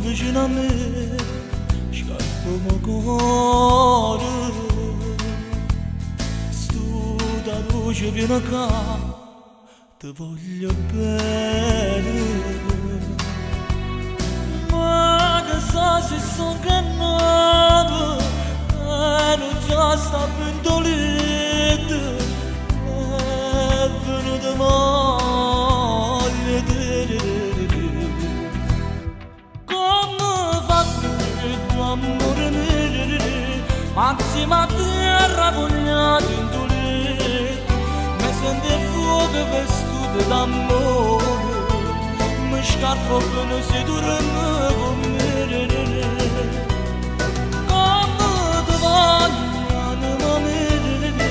vicino a me Scarpo cuore Stu da luce viene qua Ti voglio bene Ma che sa se sono cannato E non già sta pentolito Massima terra vogliato in dolito Mi sente fuoco vestito d'amore Mi scarpo come se dorme con me Come voglio anima mia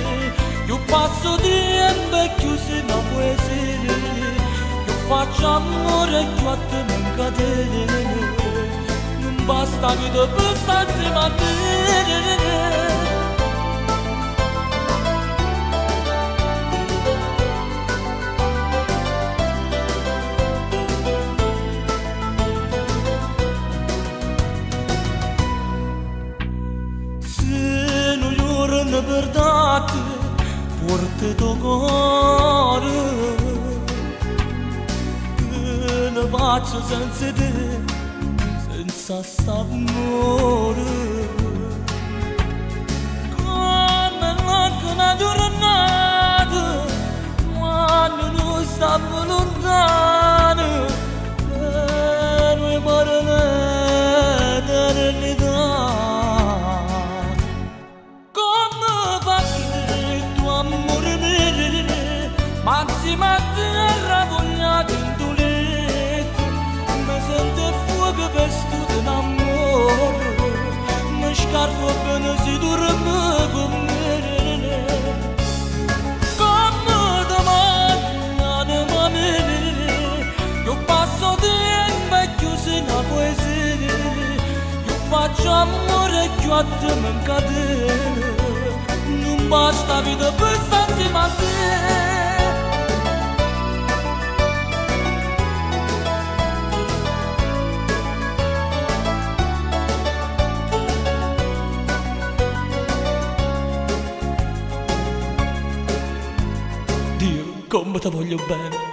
Io passo tempo e chiuso in poesia Io faccio amore che a te mi incatena Non lloro na verdade Forte do cuore Che ne faccio senza te Senza st'amore Come manca una giornata Quando non stiamo lontano E noi morene d'eternità come io faccio amore che a te mi incatena Non basta vita per stare insieme a te Dio, come ti voglio bene